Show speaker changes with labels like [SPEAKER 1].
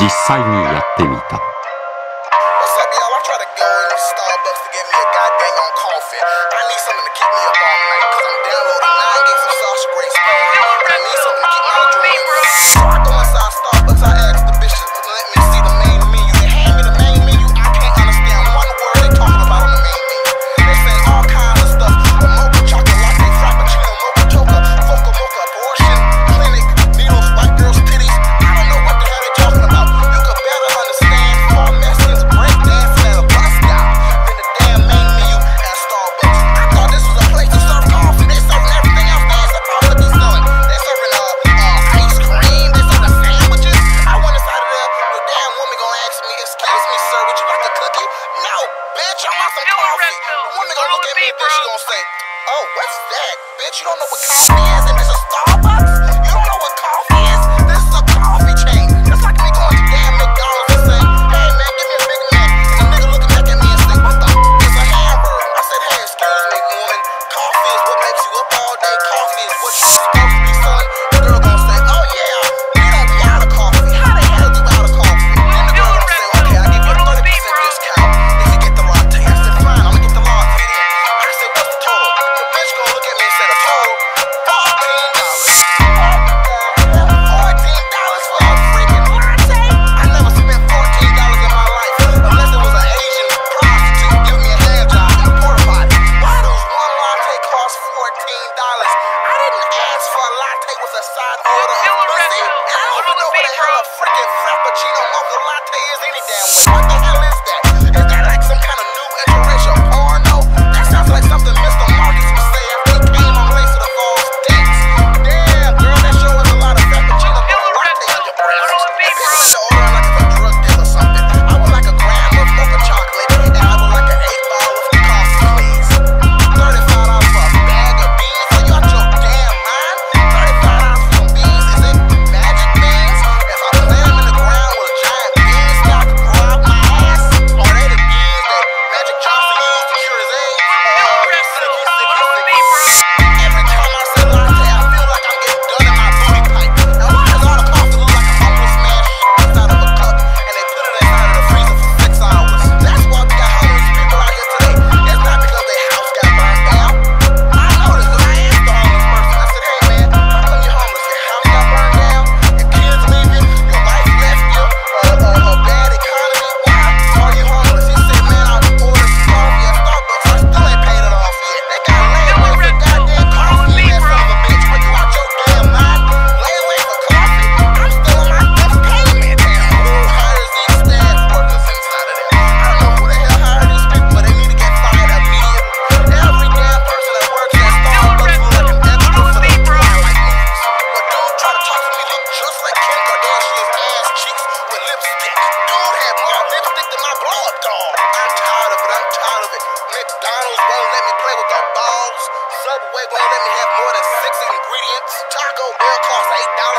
[SPEAKER 1] 実際にやってみた。
[SPEAKER 2] one nigga look at me, bitch, she gon' say, oh, what's that? Bitch, you don't know what coffee is, and that's a star. believe that they have more than six ingredients. Taco Bell costs eight dollars.